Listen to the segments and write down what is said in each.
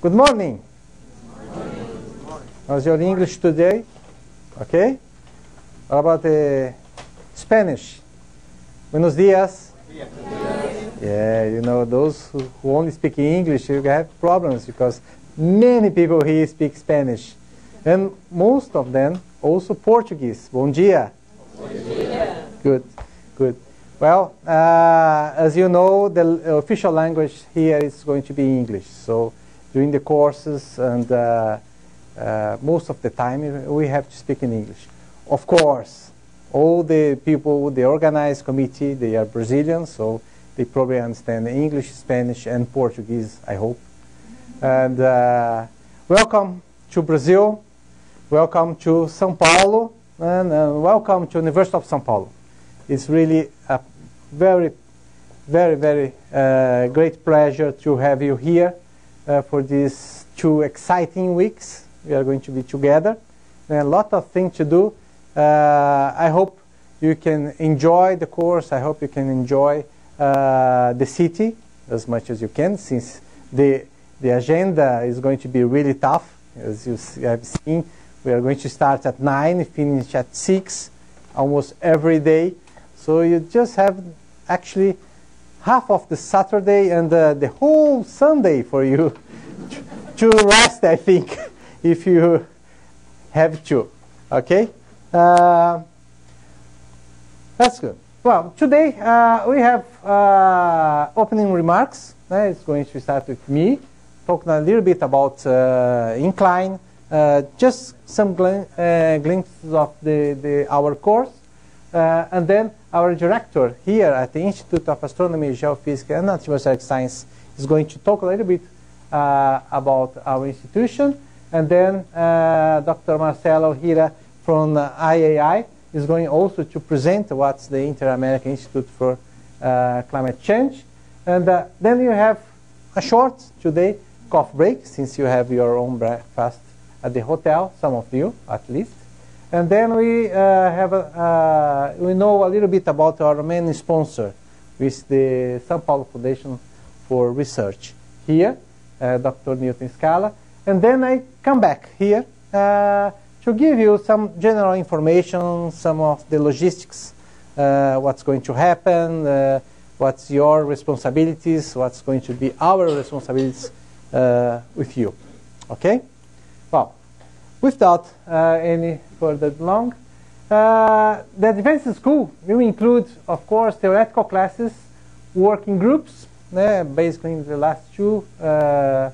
Good morning. How's your English today? Okay. How about uh, Spanish? Buenos dias. Yeah, you know, those who, who only speak English, you have problems because many people here speak Spanish. And most of them also Portuguese. Bom dia. Bom dia. Good, good. Well, uh, as you know, the official language here is going to be English. So during the courses and uh, uh, most of the time we have to speak in English. Of course, all the people, the organized committee, they are Brazilian, so they probably understand English, Spanish, and Portuguese, I hope. And uh, welcome to Brazil, welcome to São Paulo, and uh, welcome to University of São Paulo. It's really a very, very, very uh, great pleasure to have you here uh, for these two exciting weeks. We are going to be together. And a lot of things to do. Uh, I hope you can enjoy the course. I hope you can enjoy uh, the city as much as you can, since the the agenda is going to be really tough. As you have seen, we are going to start at nine, finish at six, almost every day. So you just have actually half of the Saturday and uh, the whole Sunday for you to rest, I think, if you have to. Okay? Uh, that's good. Well, today uh, we have uh, opening remarks. Uh, it's going to start with me, talking a little bit about uh, incline, just some gl glimpses of the, the, our course, and then our director here at the Institute of Astronomy, Geophysics, and Atmospheric Science is going to talk a little bit uh, about our institution. And then uh, Dr. Marcella Ohira from uh, IAI is going also to present what's the Inter-American Institute for uh, Climate Change. And uh, then you have a short today coffee break, since you have your own breakfast at the hotel, some of you at least. And then we uh, have a, uh, we know a little bit about our main sponsor, which is the São Paulo Foundation for Research. Here, uh, Dr. Newton Scala. And then I come back here uh, to give you some general information, some of the logistics, uh, what's going to happen, uh, what's your responsibilities, what's going to be our responsibilities with you. Okay? Well, without any further long. Uh, the advanced school will include, of course, theoretical classes, working groups, uh, basically in the last two uh,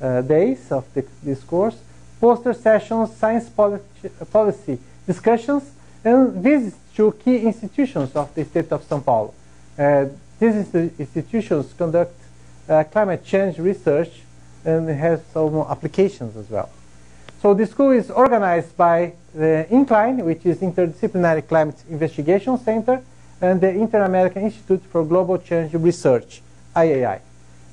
uh days of the, this course, poster sessions, science policy, policy, discussions, and visits to key institutions of the state of São Paulo. Uh, these institutions conduct uh, climate change research and have some applications as well. So the school is organized by the INCLINE, which is Interdisciplinary Climate Investigation Center, and the Inter-American Institute for Global Change Research, IAI.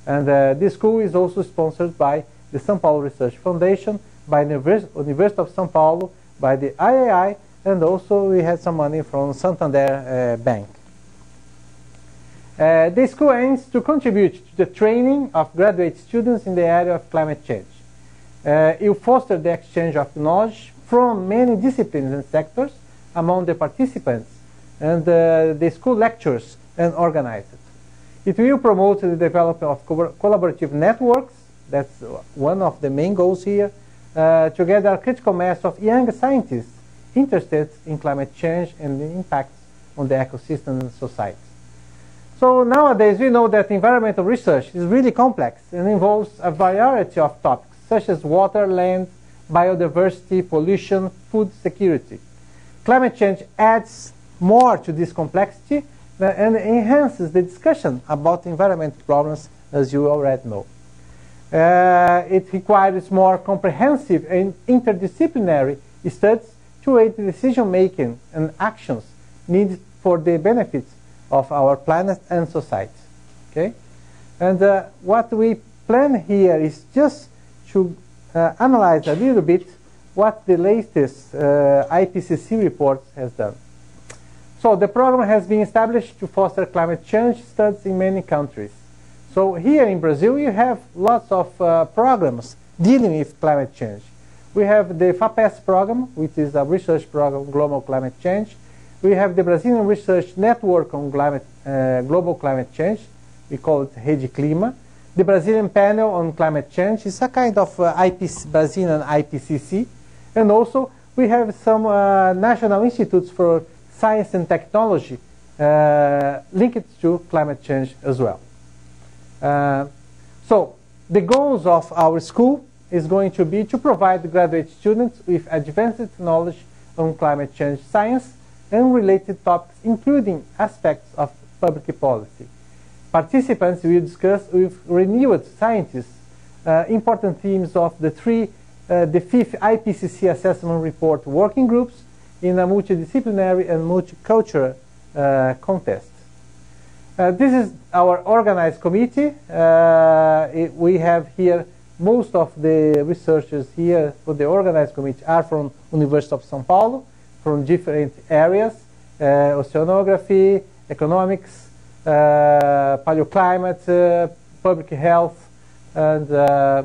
And uh, this school is also sponsored by the São Paulo Research Foundation, by the University of São Paulo, by the IAI, and also we had some money from Santander uh, Bank. Uh, the school aims to contribute to the training of graduate students in the area of climate change. Uh, it will foster the exchange of knowledge from many disciplines and sectors among the participants and uh, the school lectures and organize it. Will promote the development of co collaborative networks, that's one of the main goals here, uh, a critical mass of young scientists interested in climate change and the impacts on the ecosystem and society. So nowadays we know that environmental research is really complex and involves a variety of topics such as water, land, biodiversity, pollution, food security. Climate change adds more to this complexity and enhances the discussion about environmental problems, as you already know. Uh, it requires more comprehensive and interdisciplinary studies to aid decision-making and actions needed for the benefits of our planet and society. Okay? And uh, what we plan here is just to uh, analyze a little bit what the latest uh, IPCC report has done. So the program has been established to foster climate change studies in many countries. So here in Brazil, you have lots of uh, programs dealing with climate change. We have the FAPESP program, which is a research program on global climate change. We have the Brazilian Research Network on climate, uh, global climate change. We call it Rede Clima. The Brazilian Panel on Climate Change is a kind of uh, IPC, Brazilian IPCC. And also, we have some uh, national institutes for science and technology uh, linked to climate change as well. Uh, so, the goals of our school is going to be to provide graduate students with advanced knowledge on climate change science and related topics, including aspects of public policy. Participants will discuss with renewed scientists uh, important themes of the three, uh, the fifth IPCC assessment report working groups in a multidisciplinary and multicultural uh, context. Uh, this is our organized committee. Uh, it, we have here most of the researchers here for the organized committee are from University of São Paulo, from different areas, uh, oceanography, economics, paleoclimate, uh, public health, and uh,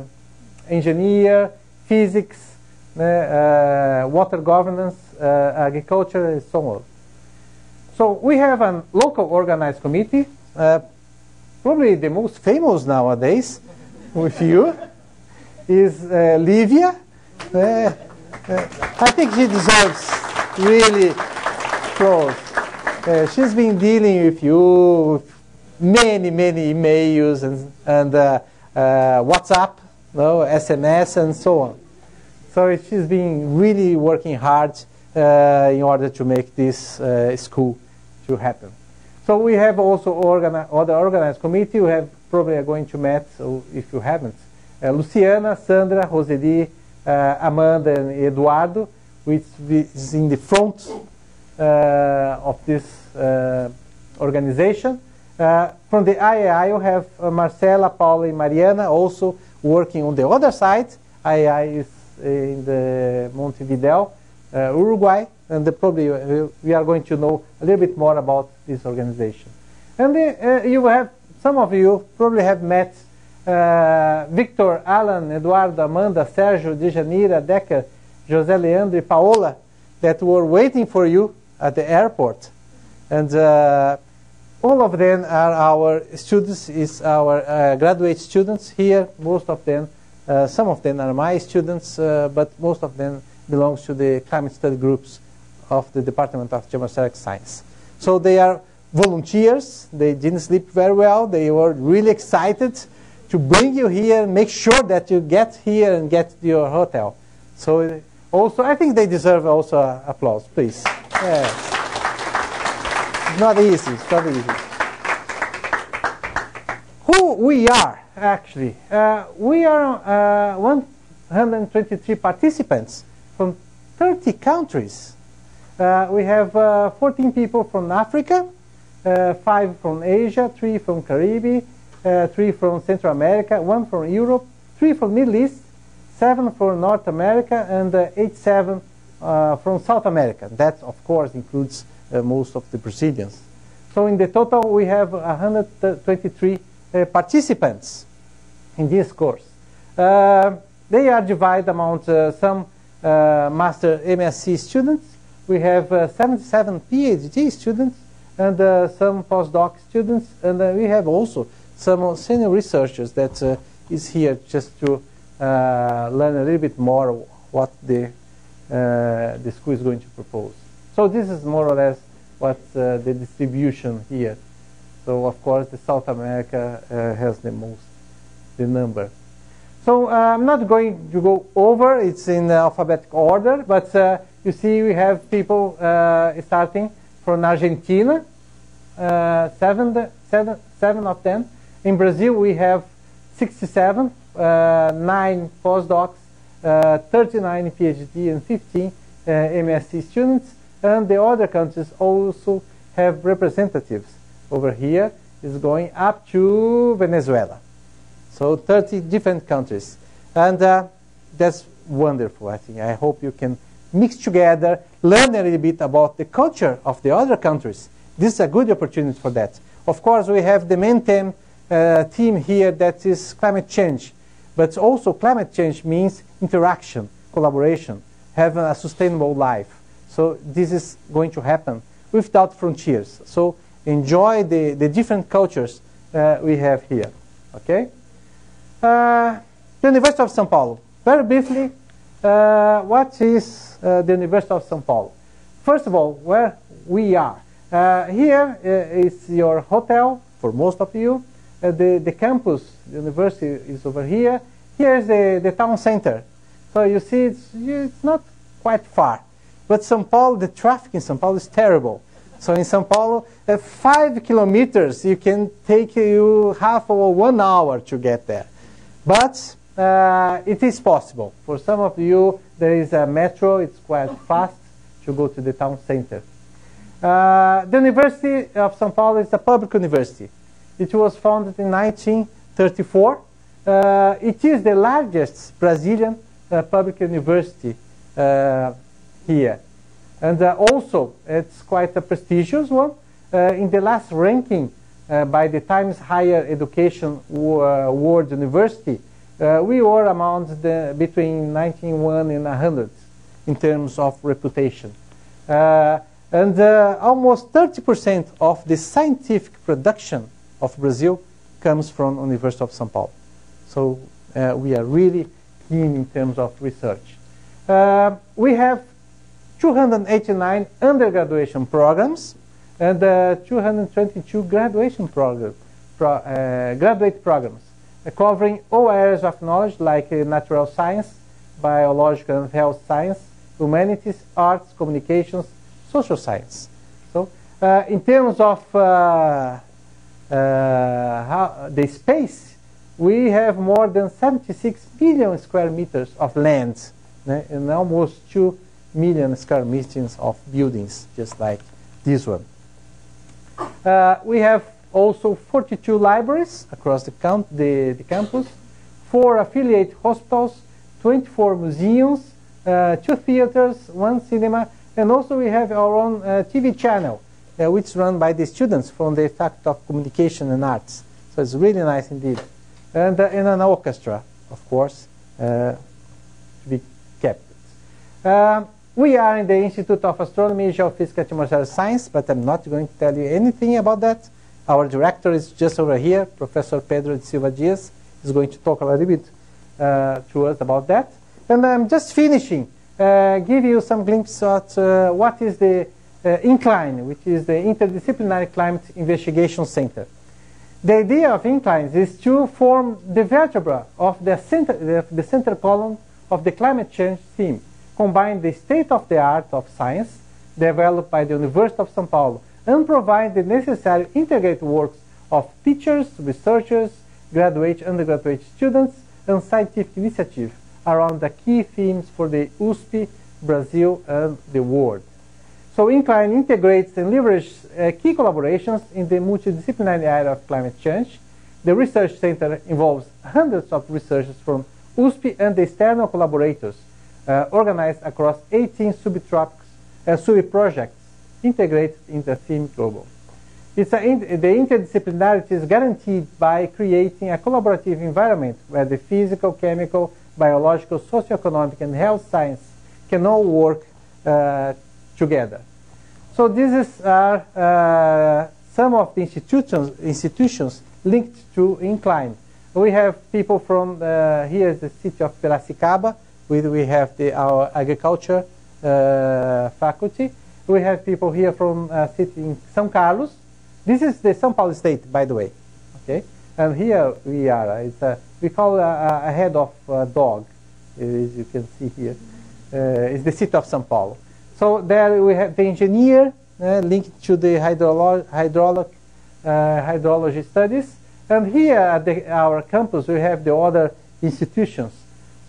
engineer, physics, water governance, agriculture, and so on. So we have a local organized committee, probably the most famous nowadays with you is uh, Livia. Uh, uh, I think she deserves really applause. Uh, she's been dealing with you many, many emails and, and uh, uh, WhatsApp, no, SMS, and so on. So she's been really working hard in order to make this school to happen. So we have also organi other organized committee. We have probably are going to meet, so if you haven't, uh, Luciana, Sandra, Roseli, uh, Amanda, and Eduardo, which is in the front uh, Uh, of this uh, organization. Uh, from the IAI, you have Marcela, Paula, and Mariana also working on the other side. IAI is in the Montevideo, Uruguay, and probably we are going to know a little bit more about this organization. And the, uh, you have some of you probably have met uh, Victor, Alan, Eduardo, Amanda, Sergio, Dejanira, Decker, José Leandro, and Paola that were waiting for you at the airport. And uh, all of them are our students, is our uh, graduate students here. Most of them, uh, some of them are my students, uh, but most of them belongs to the climate study groups of the Department of Geoatmospheric Science. So they are volunteers. They didn't sleep very well. They were really excited to bring you here, and make sure that you get here and get to your hotel. So also, I think they deserve also applause, please. Yeah. It's not easy. It's not easy. Who we are, actually. Uh, we are uh, 123 participants from 30 countries. Uh, we have uh, 14 people from Africa, uh, 5 from Asia, 3 from Caribbean, uh, three from Central America, one from Europe, three from Middle East, seven from North America, and uh, eight, seven uh, from South America. That, of course, includes uh, most of the Brazilians. So in the total, we have 123 uh, participants in this course. Uh, they are divided among some master MSc students. We have 77 PhD students and some postdoc students, and we have also some senior researchers that uh, is here just to uh, learn a little bit more what the, uh, the school is going to propose. So this is more or less what uh, the distribution here. So of course the South America uh, has the most, the number. So uh, I'm not going to go over, it's in alphabetic order, but you see we have people starting from Argentina, seven of them, in Brazil, we have 67, uh, 9 postdocs, uh, 39 PhD, and 15 uh, MSc students. And the other countries also have representatives. Over here is going up to Venezuela. So 30 different countries. And uh, that's wonderful, I think. I hope you can mix together, learn a little bit about the culture of the other countries. This is a good opportunity for that. Of course, we have the main theme uh, theme here that is climate change. But also climate change means interaction, collaboration, having a sustainable life. So this is going to happen without frontiers. So enjoy the, the different cultures uh, we have here. Okay? Uh, the University of São Paulo. Very briefly, uh, what is uh, the University of São Paulo? First of all, where we are. Uh, here uh, your hotel for most of you. The, the campus, the university is over here. Here is the, the town center. So you see, it's, it's not quite far. But São Paulo, the traffic in São Paulo is terrible. So in São Paulo, uh, five kilometers, you can take you half or one hour to get there. But uh, it is possible. For some of you, there is a metro. It's quite fast to go to the town center. Uh, the University of São Paulo is a public university. It was founded in 1934. Uh, it is the largest Brazilian uh, public university uh, here. And uh, also, it's quite a prestigious one. Uh, in the last ranking by the Times Higher Education World University, we were among the between 91 and 100 in terms of reputation. and almost 30% of the scientific production of Brazil comes from University of São Paulo. So uh, we are really keen in terms of research. Uh, we have 289 undergraduate programs and uh, 222 graduation program, pro, uh, graduate programs uh, covering all areas of knowledge like uh, natural science, biological and health science, humanities, arts, communications, social science. So in terms of how, the space, we have more than 76 million square meters of land and almost 2 million square meters of buildings, just like this one. Uh, we have also 42 libraries across the, the, the, campus, four affiliate hospitals, 24 museums, uh, two theaters, one cinema, and also we have our own uh, TV channel, uh, which is run by the students from the Faculty of Communication and Arts. So it's really nice indeed. And, uh, and an orchestra, of course, uh, to be kept. Um, we are in the Institute of Astronomy, Geophysics, Atmospheric Science, but I'm not going to tell you anything about that. Our director is just over here, Professor Pedro de Silva Dias. is going to talk a little bit uh, to us about that. And I'm just finishing, uh, give you some glimpse at what is the Uh, INCLINE, which is the Interdisciplinary Climate Investigation Center. The idea of INCLINE is to form the vertebra of the center, the, the center column of the climate change theme combine the state-of-the-art of science developed by the University of São Paulo and provide the necessary integrated works of teachers, researchers, graduate, undergraduate students, and scientific initiative around the key themes for the USP, Brazil, and the world. So INCLINE integrates and leverages uh, key collaborations in the multidisciplinary area of climate change. The research center involves hundreds of researchers from USP and the external collaborators uh, organized across 18 sub-topics and sub-projects integrated in the theme global. It's in, the interdisciplinarity is guaranteed by creating a collaborative environment where the physical, chemical, biological, socioeconomic, and health science can all work uh, together. So these are uh, some of the institutions, institutions linked to INCLINE. We have people from, uh, here is the city of Piracicaba, where we have the, our agriculture uh, faculty. We have people here from uh, city in São Carlos. This is the São Paulo state, by the way. Okay, and here we are. It's a, we call a, a head of a dog, as you can see here. Uh, it's the city of São Paulo. So there we have the engineer uh, linked to the hydrolo uh, hydrology studies. And here at the, our campus, we have the other institutions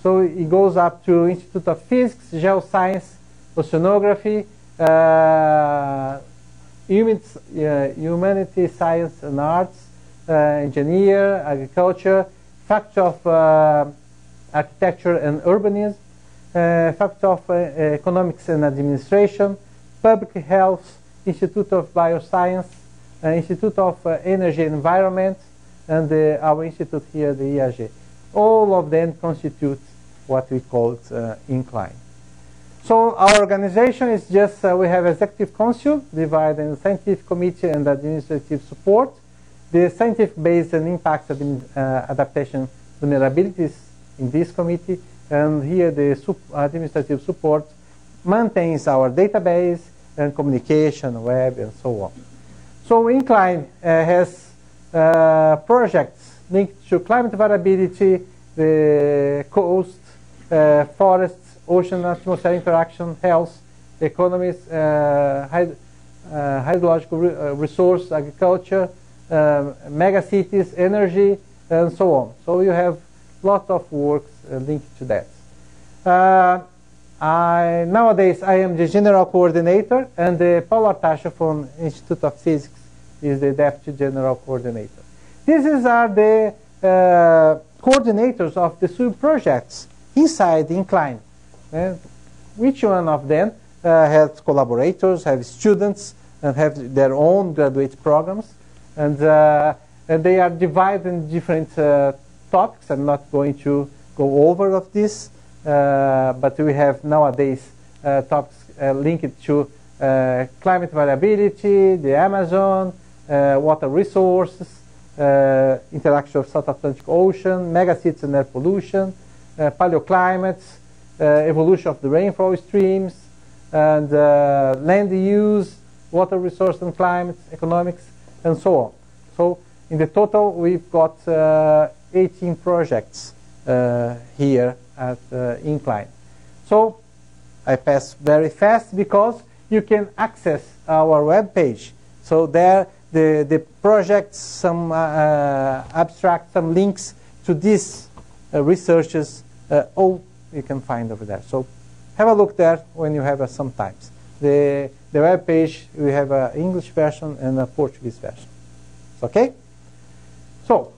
so it goes up to Institute of Physics, Geoscience, Oceanography, uh, uh, Humanity, Science and Arts, uh, Engineer, Agriculture, Faculty of uh, Architecture and Urbanism, Faculty of uh, Economics and Administration, Public Health, Institute of Bioscience, Institute of Energy and Environment, and our institute here, the IAG. All of them constitute what we call uh, incline. So our organization is just, uh, we have executive council divided in scientific committee and administrative support. The scientific based and impact uh, adaptation vulnerabilities in this committee, and here the administrative support maintains our database and communication, web, and so on. So Incline uh, has uh, projects linked to climate variability, the coast, uh, forests, ocean atmosphere interaction, health, economies, uh, hyd uh, hydrological re uh, resource, agriculture, um, mega cities, energy, and so on. So you have lots of works linked to that. I, nowadays, I am the general coordinator, and the Paulo from Institute of Physics is the deputy general coordinator. These are the uh, coordinators of the sub-projects inside Incline. Uh, each one of them uh, has collaborators, have students, and have their own graduate programs. And, uh, and they are divided in different uh, topics. I'm not going to go over of this. Uh, but we have nowadays uh, topics uh, linked to climate variability, the Amazon, water resources, interaction of South Atlantic Ocean, megacities and air pollution, paleoclimates, evolution of the rainfall streams, and land use, water resource and climate, economics, and so on. So in the total, we've got uh, 18 projects uh, here at uh, Incline. So I pass very fast because you can access our web page. So there, the, the projects, some uh, uh abstract, some links to these uh, researches, uh, all you can find over there. So have a look there when you have some times. The, the web page, we have an English version and a Portuguese version. Okay? So